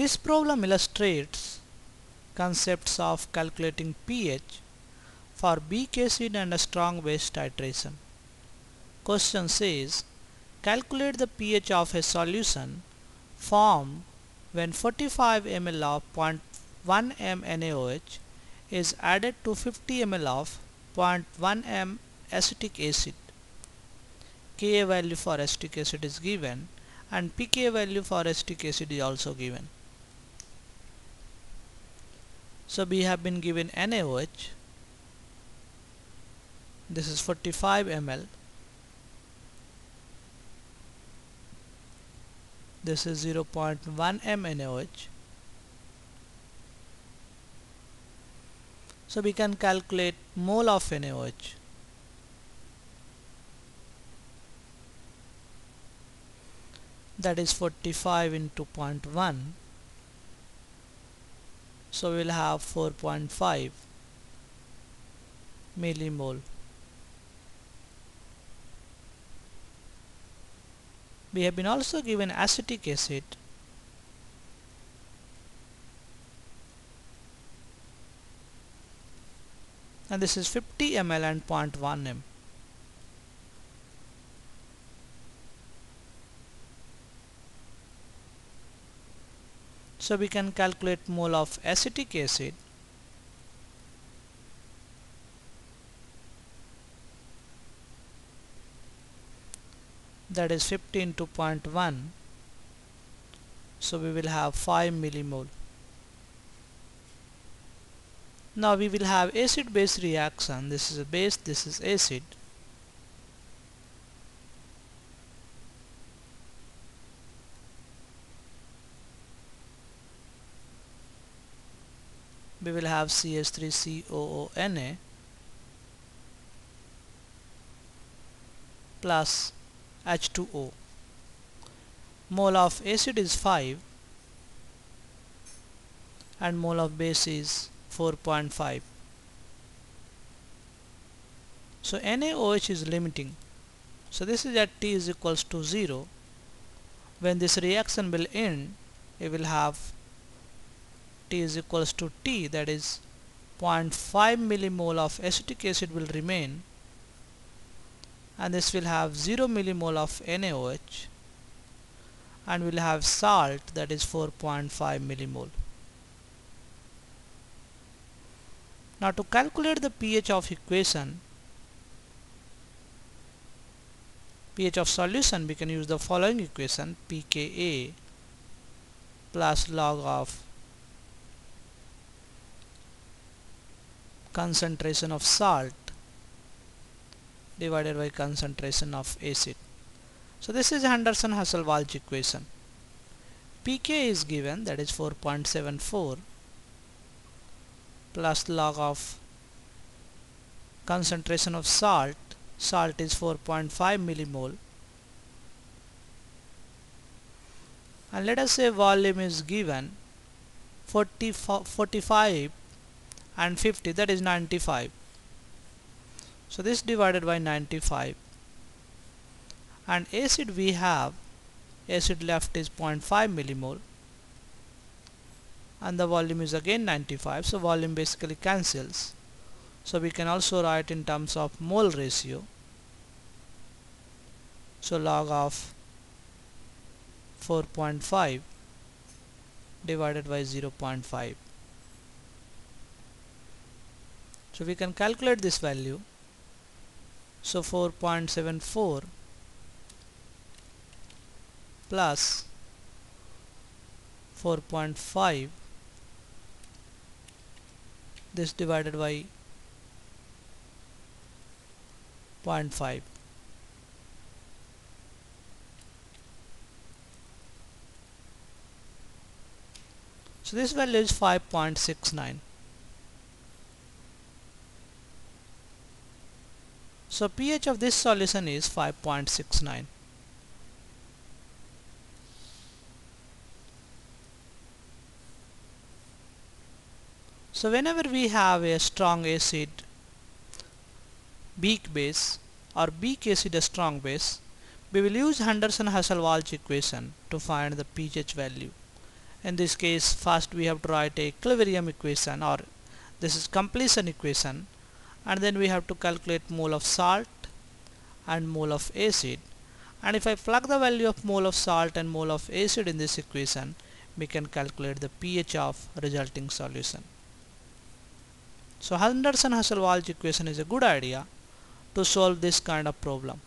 This problem illustrates concepts of calculating pH for weak acid and a strong base titration. Question says calculate the pH of a solution formed when 45 ml of 0.1 m NaOH is added to 50 ml of 0.1 m acetic acid. Ka value for acetic acid is given and pK value for acetic acid is also given. So we have been given NaOH this is 45 ml this is 0.1 m NaOH so we can calculate mole of NaOH that is 45 into 0.1 so we'll have 4.5 millimole. We have been also given acetic acid. And this is 50 ml and 0.1 m so we can calculate mole of acetic acid. That is 15 to 0.1 so we will have 5 millimole. Now we will have acid base reaction. This is a base this is acid we will have CH3COONA plus H2O. Mole of acid is 5 and mole of base is 4.5. So NaOH is limiting. So this is at T is equals to 0. When this reaction will end, it will have T is equals to T that is 0.5 millimole of acetic acid will remain and this will have 0 millimole of NaOH and we'll have salt that is 4.5 millimole. Now to calculate the pH of equation pH of solution we can use the following equation pKa plus log of concentration of salt divided by concentration of acid. So this is Henderson-Hasselbalch equation. pK is given that is 4.74 plus log of concentration of salt salt is 4.5 millimole and let us say volume is given 40, 45 and 50 that is 95 so this divided by 95 and acid we have acid left is 0.5 millimole and the volume is again 95 so volume basically cancels. So we can also write in terms of mole ratio. So log of 4.5 divided by 0.5 so we can calculate this value. So 4.74 plus 4.5 this divided by 0.5 so this value is 5.69 So pH of this solution is 5.69. So whenever we have a strong acid weak base or weak acid a strong base we will use Henderson-Hasselbalch equation to find the pH value in this case first we have to write a equilibrium equation or this is completion equation and then we have to calculate mole of salt and mole of acid and if I plug the value of mole of salt and mole of acid in this equation we can calculate the pH of resulting solution. So Henderson-Hasselbalch equation is a good idea to solve this kind of problem.